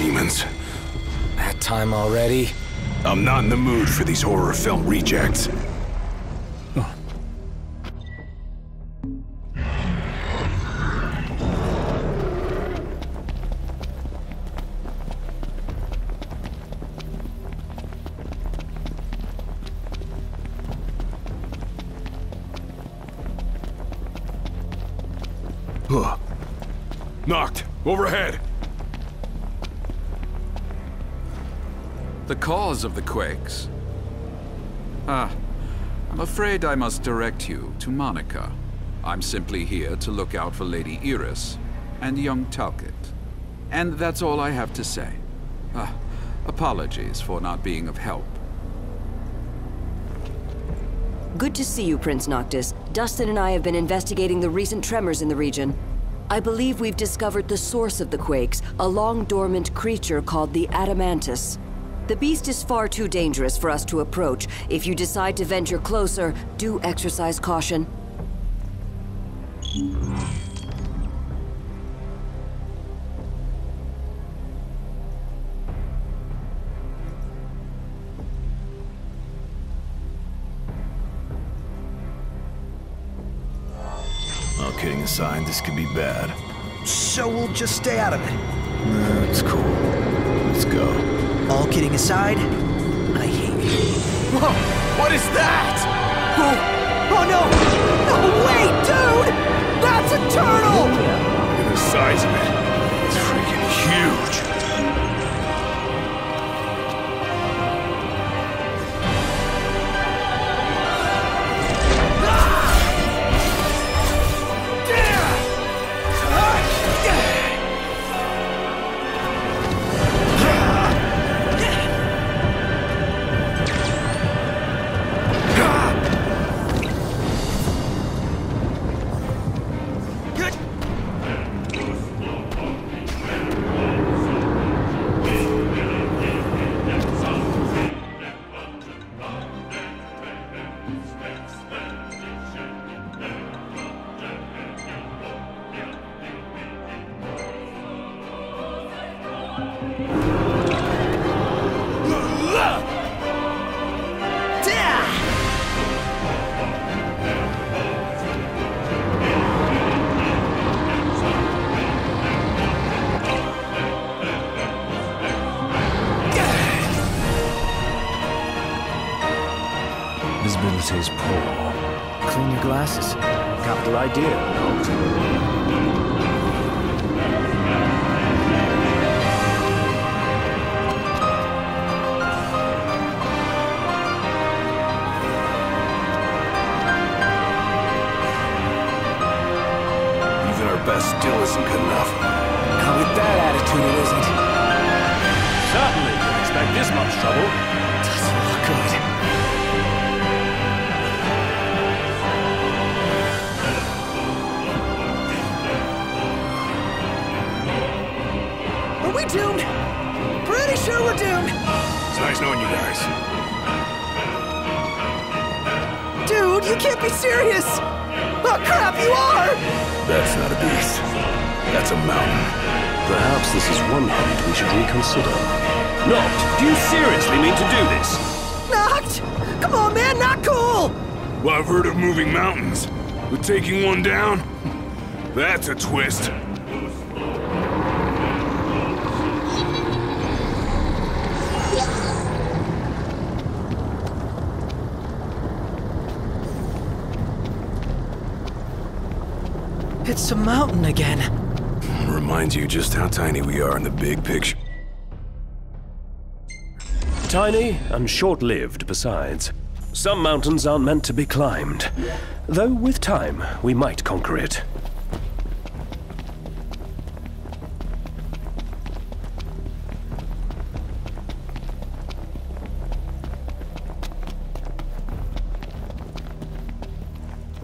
demons. That time already? I'm not in the mood for these horror film rejects. Huh. Noct. Overhead. The cause of the quakes? Ah, I'm afraid I must direct you to Monica. I'm simply here to look out for Lady Iris and young Talcott. And that's all I have to say. Ah, apologies for not being of help. Good to see you, Prince Noctis. Dustin and I have been investigating the recent tremors in the region. I believe we've discovered the source of the quakes, a long-dormant creature called the Adamantoise. The beast is far too dangerous for us to approach. If you decide to venture closer, do exercise caution. All kidding aside, this could be bad. So we'll just stay out of it. That's cool. Let's go. All kidding aside, I hate you. Whoa! What is that? Oh, oh no! No, wait, dude! That's a turtle! Look Visibility's poor. Clean your glasses. Capital idea, Even our best still isn't good enough. Now with that attitude, it isn't. Certainly can expect this much trouble. We doomed? Pretty sure we're doomed. It's nice knowing you guys. Dude, you can't be serious. Oh crap, you are! That's not a beast. That's a mountain. Perhaps this is one hunt we should reconsider. Noct, do you seriously mean to do this? Noct! Come on, man, not cool! Well, I've heard of moving mountains, but taking one down? That's a twist. It's a mountain again. Reminds you just how tiny we are in the big picture. Tiny and short-lived besides. Some mountains aren't meant to be climbed. Though with time, we might conquer it.